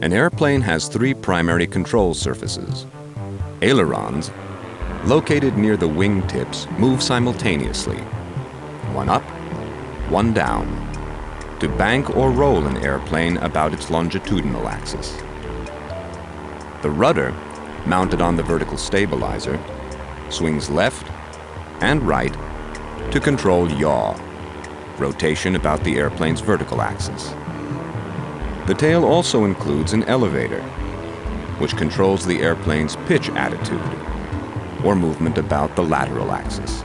An airplane has three primary control surfaces. Ailerons, located near the wing tips, move simultaneously, one up, one down, to bank or roll an airplane about its longitudinal axis. The rudder, mounted on the vertical stabilizer, swings left and right to control yaw, rotation about the airplane's vertical axis. The tail also includes an elevator, which controls the airplane's pitch attitude, or movement about the lateral axis.